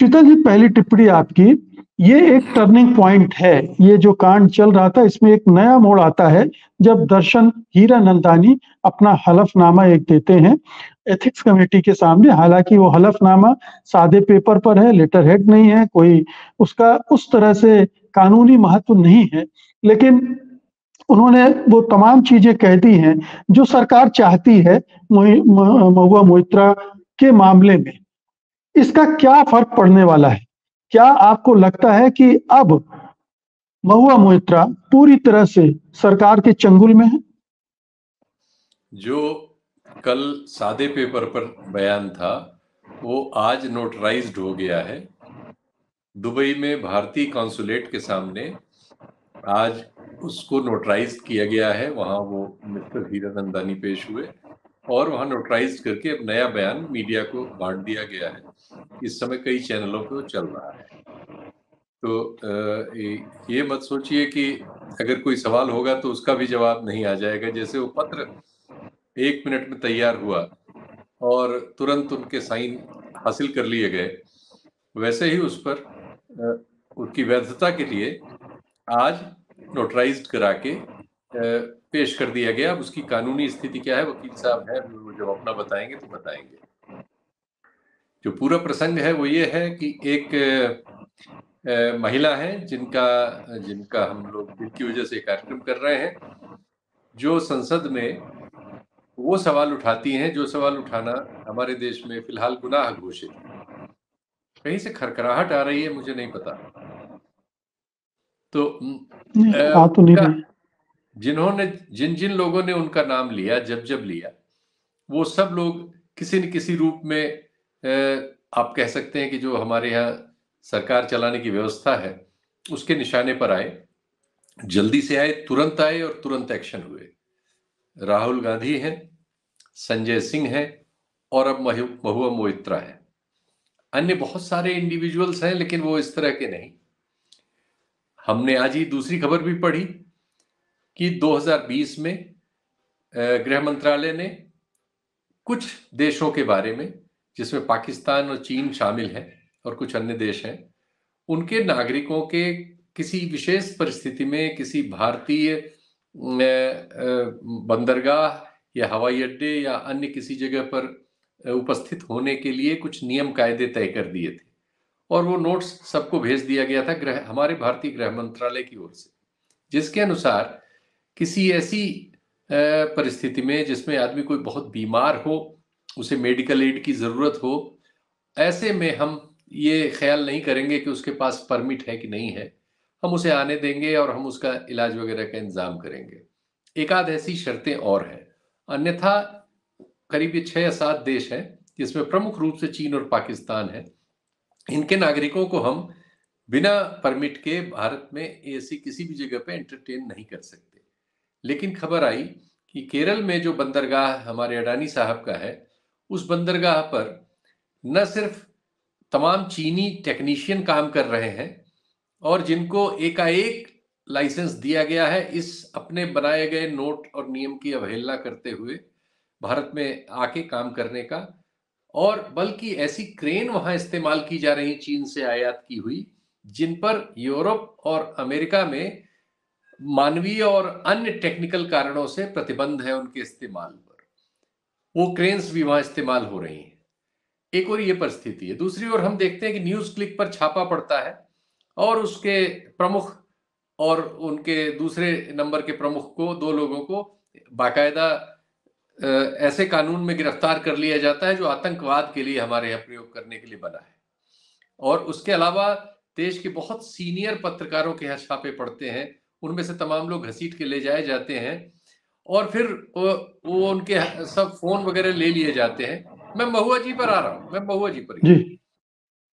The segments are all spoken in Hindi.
शीतल जी पहली टिप्पणी आपकी, ये एक टर्निंग पॉइंट है। ये जो कांड चल रहा था, इसमें एक नया मोड़ आता है, जब दर्शन हीरा नंदानी अपना हलफनामा एक देते हैं। एथिक्स कमेटी के सामने, हालाँकि वो हलफनामा सादे पेपर पर है लेटर हेड नहीं है, कोई उसका उस तरह से कानूनी महत्व नहीं है, लेकिन उन्होंने वो तमाम चीज़ें कह दी हैं, जो सरकार चाहती है महुआ मोहित्रा के मामले में। इसका क्या फ़र्क पड़ने वाला है? क्या आपको लगता है कि अब महुआ मोहित्रा पूरी तरह से सरकार के चंगुल में है? जो कल सादे पेपर पर बयान था, वो आज नोटराइज्ड हो गया है। दुबई में भारतीय कॉन्सुलेट के सामने आज उसको नोटराइज किया गया है। वहाँ वो मिस्टर हीरानंदानी पेश हुए। और वहाँ नोटराइज करके अब नया बयान मीडिया को बांट दिया गया है। इस समय कई चैनलों पर चल रहा है। तो ये मत सोचिए कि अगर कोई सवाल होगा तो उसका भी जवाब नहीं आ जाएगा। जैसे वो पत्र एक मिनट में तैयार हुआ और तुरंत उनके साइन हासिल कर लिए गए, वैसे ही उस पर उसकी वैधता के लिए आज नोटराइज करा के पेश कर दिया गया। अब उसकी कानूनी स्थिति क्या है? वकील साहब है जब अपना बताएँगे तो बताएँगे। जो पूरा प्रसंग है वो ये है कि एक महिला है जिनका जिनका हम लोग जिनकी वजह से कार्यक्रम कर रहे हैं जो संसद में वो सवाल उठाती हैं जो सवाल उठाना हमारे देश में फ़िलहाल गुनाह घोषित। है कहीं से खरखराहट आ रही है मुझे नहीं पता। तो, आ, तो नहीं जिन्होंने, जिन जिन लोगों ने उनका नाम लिया, जब जब लिया, वो सब लोग किसी न किसी रूप में आप कह सकते हैं कि जो हमारे यहाँ सरकार चलाने की व्यवस्था है, उसके निशाने पर आए, जल्दी से आए, तुरंत आए और तुरंत एक्शन हुए। राहुल गांधी हैं, संजय सिंह हैं और अब महुआ मोहित्रा है। अन्य बहुत सारे इंडिविजुअल्स हैं, लेकिन वो इस तरह के नहीं। हमने आज ही दूसरी खबर भी पढ़ी कि 2020 में गृह मंत्रालय ने कुछ देशों के बारे में, जिसमें पाकिस्तान और चीन शामिल है और कुछ अन्य देश हैं, उनके नागरिकों के किसी विशेष परिस्थिति में किसी भारतीय बंदरगाह या हवाई अड्डे या अन्य किसी जगह पर उपस्थित होने के लिए कुछ नियम कायदे तय कर दिए थे। और वो नोट्स सबको भेज दिया गया था गृह, हमारे भारतीय गृह मंत्रालय की ओर से, जिसके अनुसार किसी ऐसी परिस्थिति में जिसमें आदमी कोई बहुत बीमार हो, उसे मेडिकल एड की ज़रूरत हो, ऐसे में हम ये ख्याल नहीं करेंगे कि उसके पास परमिट है कि नहीं है। हम उसे आने देंगे और हम उसका इलाज वगैरह का इंतज़ाम करेंगे। एक आध ऐसी शर्तें और हैं। अन्यथा, करीब ये छः या सात देश हैं, जिसमें प्रमुख रूप से चीन और पाकिस्तान है। इनके नागरिकों को हम बिना परमिट के भारत में ऐसी किसी भी जगह पे एंटरटेन नहीं कर सकते। लेकिन खबर आई कि केरल में जो बंदरगाह हमारे अडानी साहब का है, उस बंदरगाह पर न सिर्फ़ तमाम चीनी टेक्नीशियन काम कर रहे हैं और जिनको एकाएक लाइसेंस दिया गया है, इस अपने बनाए गए नोट और नियम की अवहेलना करते हुए भारत में आके काम करने का और बल्कि ऐसी क्रेन वहाँ इस्तेमाल की जा रही, चीन से आयात की हुई, जिन पर यूरोप और अमेरिका में मानवीय और अन्य टेक्निकल कारणों से प्रतिबंध है उनके इस्तेमाल पर। वो क्रेन्स भी वहाँ इस्तेमाल हो रही हैं। एक और ये परिस्थिति है। दूसरी ओर हम देखते हैं कि न्यूज़ क्लिक पर छापा पड़ता है और उसके प्रमुख और उनके दूसरे नंबर के प्रमुख को, दो लोगों को बाकायदा ऐसे कानून में गिरफ़्तार कर लिया जाता है जो आतंकवाद के लिए हमारे यहाँ प्रयोग करने के लिए बना है। और उसके अलावा देश के बहुत सीनियर पत्रकारों के यहाँ छापे पड़ते हैं। उनमें से तमाम लोग घसीट के ले जाए जाते हैं और फिर वो, वो उनके सब फ़ोन वगैरह ले लिए जाते हैं। मैं महुआ जी पर आ रहा हूँ मैं महुआ जी पर जी।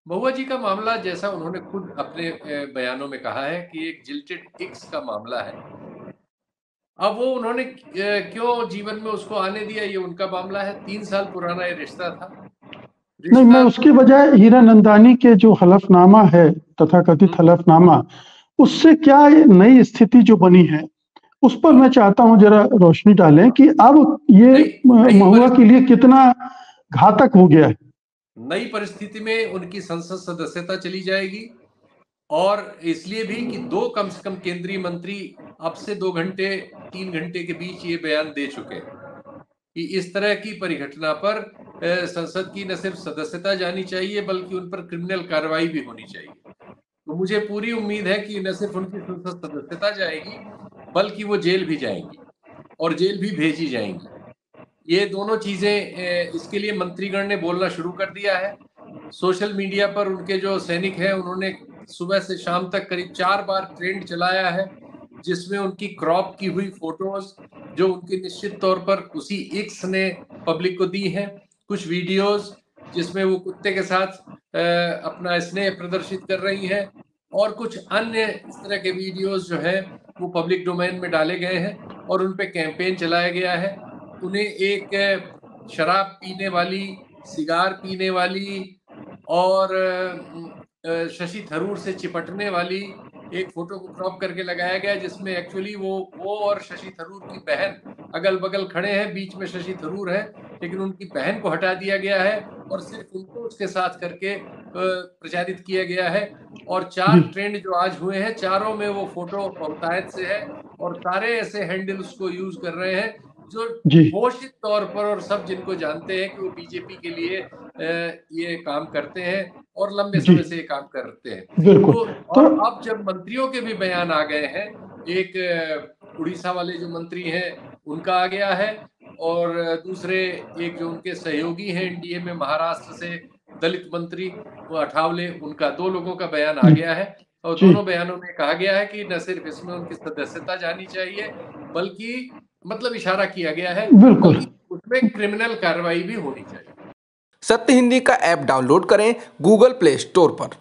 महुआ जी का मामला जैसा उन्होंने खुद अपने बयानों में कहा है कि एक जिल्टेड इक्स का मामला है। अब वो उन्होंने क्यों जीवन में उसको आने दिया ये उनका मामला है। तीन साल पुराना ये रिश्ता था। नहीं मैं उसके बजाय हीरा नंदानी के जो हलफनामा है तथा कथित हलफनामा उससे क्या नई स्थिति जो बनी है उस पर मैं चाहता हूँ जरा रोशनी डालें कि अब ये महुआ के लिए कितना घातक हो गया है। नई परिस्थिति में उनकी संसद सदस्यता चली जाएगी और इसलिए भी कि दो कम से कम केंद्रीय मंत्री अब से दो घंटे तीन घंटे के बीच ये बयान दे चुके हैं कि इस तरह की परिघटना पर संसद की न सिर्फ़ सदस्यता जानी चाहिए बल्कि उन पर क्रिमिनल कार्रवाई भी होनी चाहिए। मुझे पूरी उम्मीद है कि न सिर्फ़ उनकी संसद सदस्यता जाएगी, बल्कि वो जेल भी जाएँगी और जेल भी भेजी जाएँगी। ये दोनों चीज़ें इसके लिए मंत्रीगण ने बोलना शुरू कर दिया है। सोशल मीडिया पर उनके जो सैनिक हैं, उन्होंने सुबह से शाम तक करीब चार बार ट्रेंड चलाया है, जिसमें उनकी क्रॉप की हुई फ़ोटोज़, जो उनकी निश्चित तौर पर उसी एक्स ने पब्लिक को दी है। कुछ वीडियोस जिसमें वो कुत्ते के साथ अपना स्नेह प्रदर्शित कर रही हैं। और कुछ अन्य इस तरह के वीडियोस जो है, वो पब्लिक डोमेन में डाले गए हैं और उन पे कैंपेन चलाया गया है। उन्हें एक, शराब पीने वाली, सिगार पीने वाली और शशि थरूर से चिपटने वाली एक फ़ोटो को क्रॉप करके लगाया गया, जिसमें एक्चुअली वो वो और शशि थरूर की बहन अगल बगल खड़े हैं। बीच में शशि थरूर है, लेकिन उनकी बहन को हटा दिया गया है। और सिर्फ़ उनको उसके साथ करके प्रचारित किया गया है। और चार ट्रेंड जो आज हुए हैं चारों में वो फ़ोटो बहुतायत से है और सारे ऐसे हैंडल उसको यूज़ कर रहे हैं जो घोषित तौर पर और सब जिनको जानते हैं कि वो बीजेपी के लिए ये काम करते हैं और लंबे समय से ये काम करते हैं। तो, तो अब जब मंत्रियों के भी बयान आ गए हैं एक उड़ीसा वाले जो मंत्री हैं उनका आ गया है। और दूसरे एक जो उनके सहयोगी हैं एनडीए में महाराष्ट्र से दलित मंत्री वो अठावले उनका दो लोगों का बयान आ गया है। और दोनों बयानों में कहा गया है कि न सिर्फ़ इसमें उनकी सदस्यता जानी चाहिए बल्कि मतलब इशारा किया गया है बिल्कुल। उसमें क्रिमिनल कार्रवाई भी होनी चाहिए। सत्य हिंदी का ऐप डाउनलोड करें गूगल प्ले स्टोर पर।